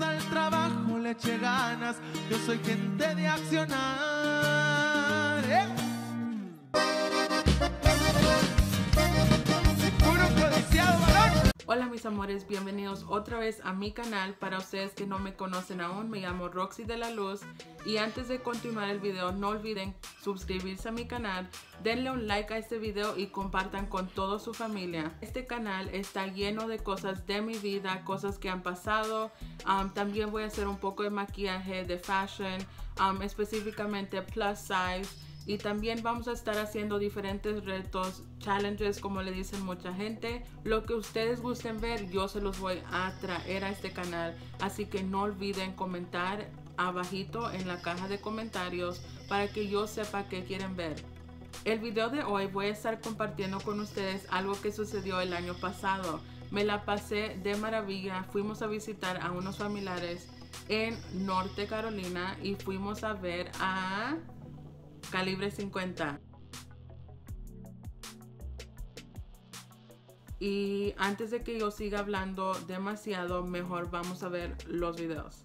al trabajo, le eche ganas. Yo soy gente de accionar. ¿eh? Hola mis amores, bienvenidos otra vez a mi canal. Para ustedes que no me conocen aún, me llamo Roxy de la Luz. Y antes de continuar el video, no olviden suscribirse a mi canal, denle un like a este video y compartan con toda su familia. Este canal está lleno de cosas de mi vida, cosas que han pasado. También voy a hacer un poco de maquillaje, de fashion, um, específicamente plus size. Y también vamos a estar haciendo diferentes retos, challenges, como le dicen mucha gente. Lo que ustedes gusten ver, yo se los voy a traer a este canal. Así que no olviden comentar abajito en la caja de comentarios para que yo sepa qué quieren ver. El video de hoy voy a estar compartiendo con ustedes algo que sucedió el año pasado. Me la pasé de maravilla. Fuimos a visitar a unos familiares en Norte Carolina y fuimos a ver a calibre 50. Y antes de que yo siga hablando demasiado, mejor vamos a ver los videos.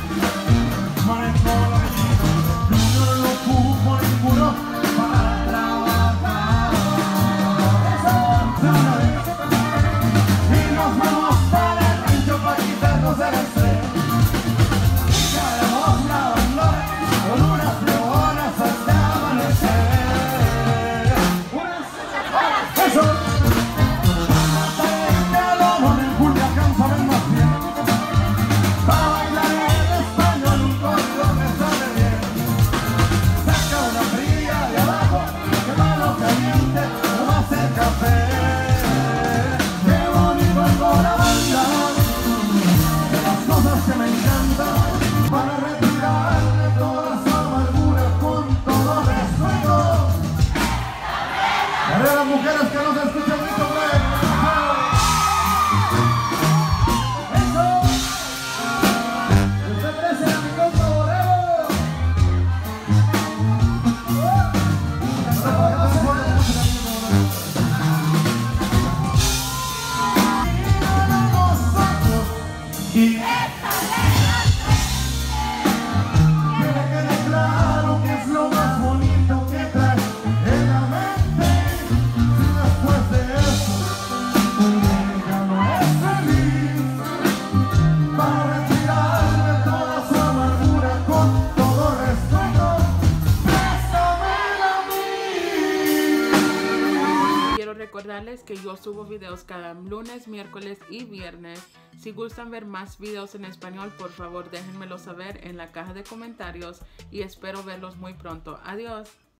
que yo subo videos cada lunes, miércoles y viernes. Si gustan ver más videos en español, por favor déjenmelo saber en la caja de comentarios y espero verlos muy pronto. Adiós.